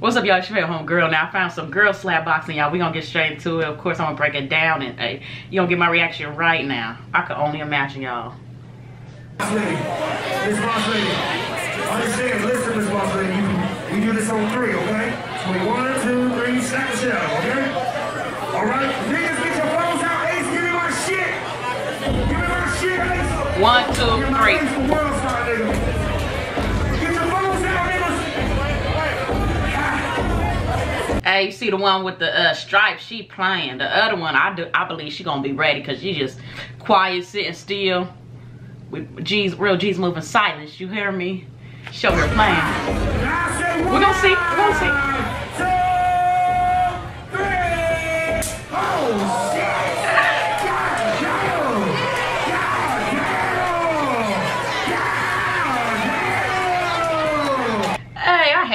What's up, y'all? It's your home girl. Now I found some girl slap boxing, y'all. We gonna get straight into it. Of course, I'm gonna break it down and hey, you gonna get my reaction right now. I can only imagine, y'all. Boss lady, Miss Boss Lady, understand, listen, Miss Boss Lady, we do this on three, okay? So one, two, three, slap the shit out, okay? All right, niggas, get your phones out, Ace, give me my shit. Give me my shit, Ace. One, two, Give me my three. Hey, you see the one with the uh, stripes? She playing. The other one, I do. I believe she gonna be ready because she just quiet, sitting still. With G's, real G's moving silence. You hear me? Show her playing. Now I say We gonna see. We're gonna see.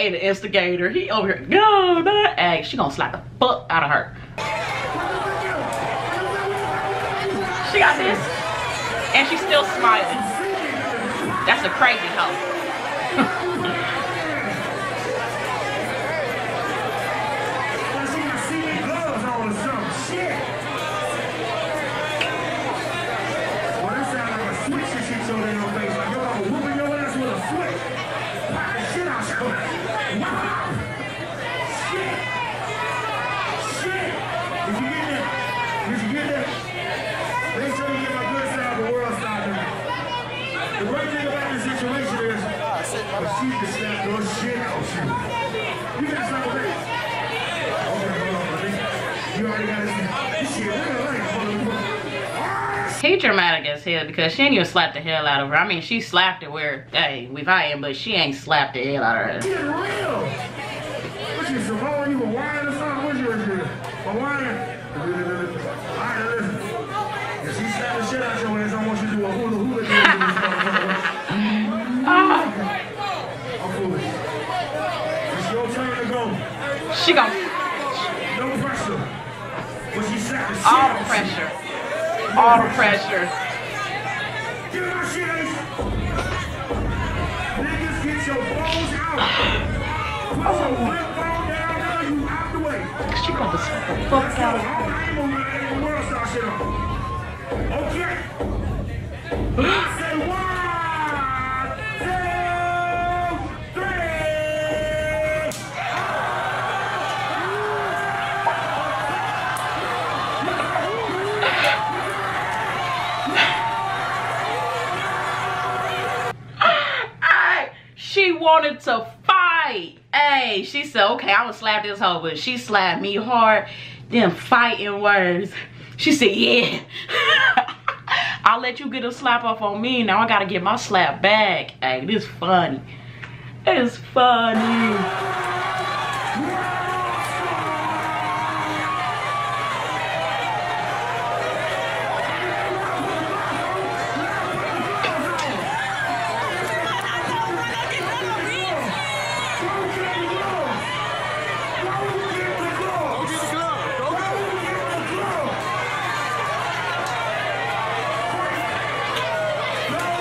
An instigator. He over here. No, that. Hey, she gonna slap the fuck out of her. She got this, and she's still smiling. That's a crazy hoe. she dramatic as hell because she ain't even slapped the hell out of her. I mean, she slapped it where, hey, we fighting, but she ain't slapped the hell out of her. Get real. What you, Samoan? You Hawaiian or something? What you, what you? Hawaiian? All right, listen. If she slap the shit out your ass, She gon' No pressure. But she slapped the all the pressure, all the pressure. Me my. Niggas, get your balls out. Put your oh. flip phone down now, you out the way. She gonna the fuck out of her. I ain't gonna I ain't world star shit on. Okay. I say one, she wanted to fight. Hey, she said, okay, I'm gonna slap this hoe, but she slapped me hard. Then fighting words. She said, yeah. I'll let you get a slap off on me. Now I gotta get my slap back. Hey, this funny. It's funny.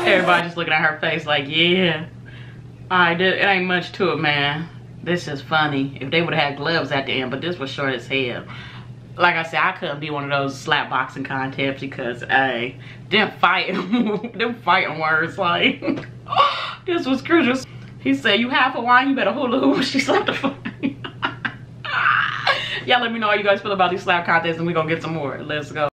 Everybody just looking at her face like, yeah. I did. it ain't much to it, man. This is funny. If they would have had gloves at the end, but this was short as hell. Like I said, I couldn't be one of those slap boxing contests because, hey, them fighting, them fighting words, like, this was crucial. He said, you half Hawaiian, you better hula hoop. She slapped the fuck. Y'all let me know how you guys feel about these slap contests and we gonna get some more. Let's go.